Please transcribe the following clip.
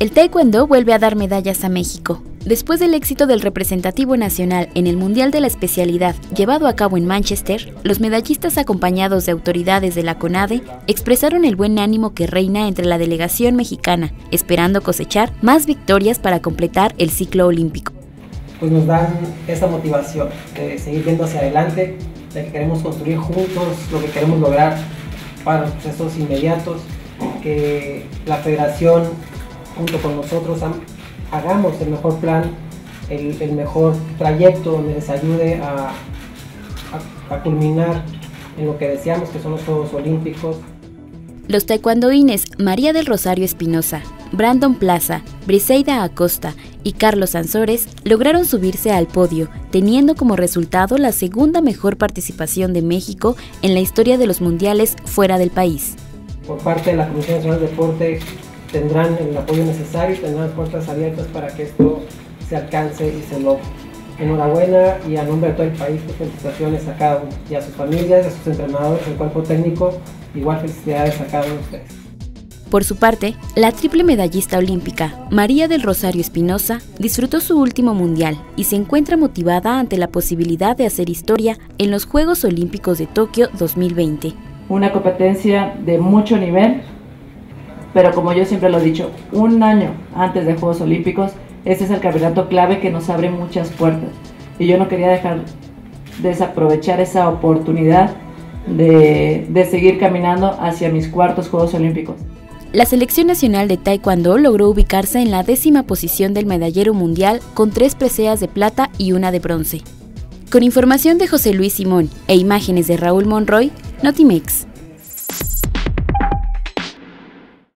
El taekwondo vuelve a dar medallas a México. Después del éxito del representativo nacional en el Mundial de la Especialidad llevado a cabo en Manchester, los medallistas acompañados de autoridades de la CONADE expresaron el buen ánimo que reina entre la delegación mexicana, esperando cosechar más victorias para completar el ciclo olímpico. Pues nos dan esa motivación de seguir viendo hacia adelante, de que queremos construir juntos lo que queremos lograr para los procesos inmediatos, que la federación junto con nosotros hagamos el mejor plan, el, mejor trayecto donde les ayude a, a, culminar en lo que deseamos, que son los Juegos Olímpicos. Los taekwondoines María del Rosario Espinosa, Brandon Plaza, Briseida Acosta y Carlos Ansores lograron subirse al podio, teniendo como resultado la segunda mejor participación de México en la historia de los mundiales fuera del país. Por parte de la Comisión Nacional de Deporte tendrán el apoyo necesario, tendrán puertas abiertas para que esto se alcance y se logre. Enhorabuena y a nombre de todo el país, pues, felicitaciones a cada uno y a sus familias, a sus entrenadores, al cuerpo técnico, igual felicidades a cada uno de ustedes. Por su parte, la triple medallista olímpica, María del Rosario Espinosa, disfrutó su último mundial y se encuentra motivada ante la posibilidad de hacer historia en los Juegos Olímpicos de Tokio 2020. Una competencia de mucho nivel pero como yo siempre lo he dicho, un año antes de Juegos Olímpicos, ese es el campeonato clave que nos abre muchas puertas. Y yo no quería dejar desaprovechar esa oportunidad de, de seguir caminando hacia mis cuartos Juegos Olímpicos. La selección nacional de Taekwondo logró ubicarse en la décima posición del medallero mundial con tres preseas de plata y una de bronce. Con información de José Luis Simón e imágenes de Raúl Monroy, Notimex.